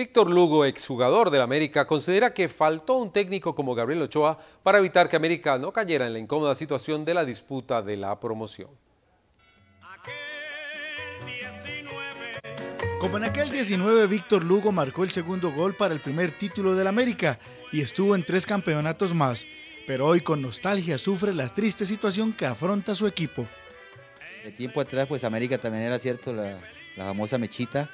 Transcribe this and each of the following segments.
Víctor Lugo, exjugador del América, considera que faltó un técnico como Gabriel Ochoa para evitar que América no cayera en la incómoda situación de la disputa de la promoción. Como en aquel 19, Víctor Lugo marcó el segundo gol para el primer título del América y estuvo en tres campeonatos más, pero hoy con nostalgia sufre la triste situación que afronta su equipo. De tiempo atrás, pues América también era cierto, la, famosa mechita,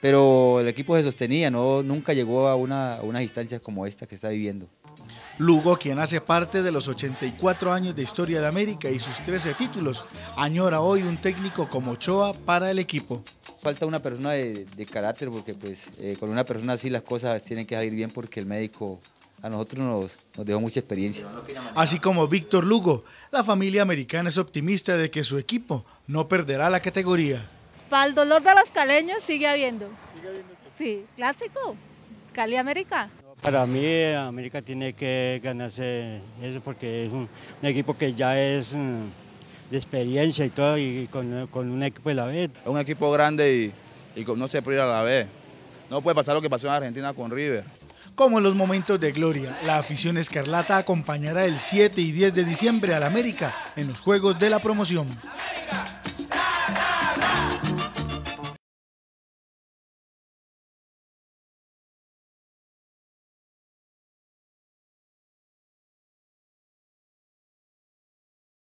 pero el equipo se sostenía, no, nunca llegó a, una, a unas instancias como esta que está viviendo. Lugo, quien hace parte de los 84 años de historia de América y sus 13 títulos, añora hoy un técnico como Ochoa para el equipo falta una persona de, carácter porque pues eh, con una persona así las cosas tienen que salir bien porque el médico a nosotros nos, nos dejó mucha experiencia. Así como Víctor Lugo, la familia americana es optimista de que su equipo no perderá la categoría. Para el dolor de los caleños sigue habiendo. ¿Sigue habiendo Sí, clásico, Cali América. Para mí América tiene que ganarse eso porque es un, equipo que ya es... Mm, de experiencia y todo, y con, un equipo de la B. Es un equipo grande y, no se puede ir a la B. No puede pasar lo que pasó en Argentina con River. Como en los momentos de gloria, la afición escarlata acompañará el 7 y 10 de diciembre al América en los Juegos de la Promoción.